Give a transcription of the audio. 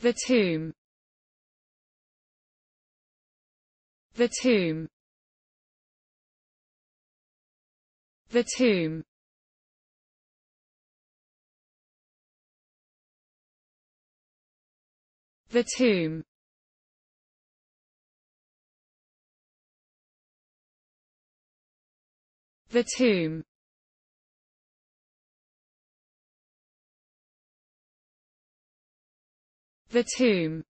The tomb. The tomb. The tomb. The tomb. The tomb. The tomb.